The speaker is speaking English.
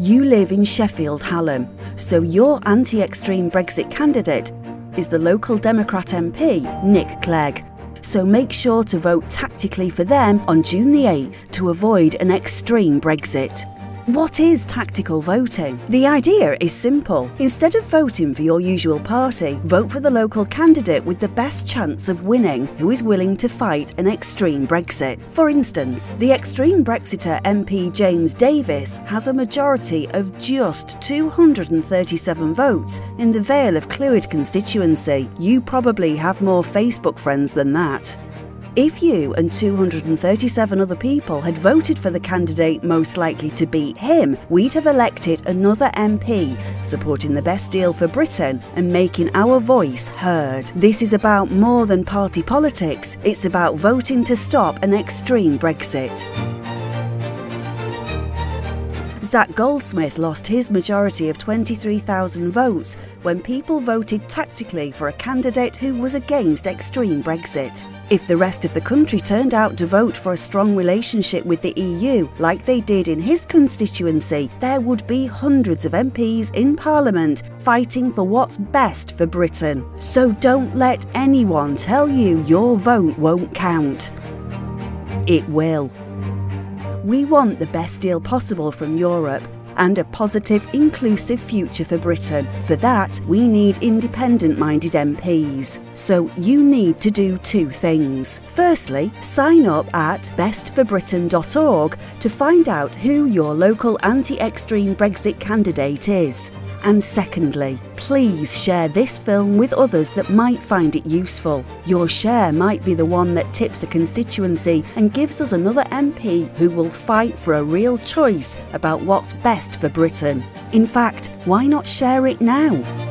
You live in Sheffield Hallam, so your anti extreme Brexit candidate is the local Democrat MP, Nick Clegg. So make sure to vote tactically for them on June the 8th to avoid an extreme Brexit. What is tactical voting? The idea is simple. Instead of voting for your usual party, vote for the local candidate with the best chance of winning who is willing to fight an extreme Brexit. For instance, the extreme Brexiter MP James Davies has a majority of just 237 votes in the Vale of Clwyd constituency. You probably have more Facebook friends than that. If you and 237 other people had voted for the candidate most likely to beat him, we'd have elected another MP supporting the best deal for Britain and making our voice heard. This is about more than party politics, it's about voting to stop an extreme Brexit. Zac Goldsmith lost his majority of 23,000 votes when people voted tactically for a candidate who was against extreme Brexit. If the rest of the country turned out to vote for a strong relationship with the EU, like they did in his constituency, there would be hundreds of MPs in Parliament fighting for what's best for Britain. So don't let anyone tell you your vote won't count. It will. We want the best deal possible from Europe and a positive, inclusive future for Britain. For that, we need independent minded MPs. So you need to do two things. Firstly, sign up at bestforbritain.org to find out who your local anti extreme Brexit candidate is. And secondly, please share this film with others that might find it useful. Your share might be the one that tips a constituency and gives us another MP who will fight for a real choice about what's best for Britain. In fact, why not share it now?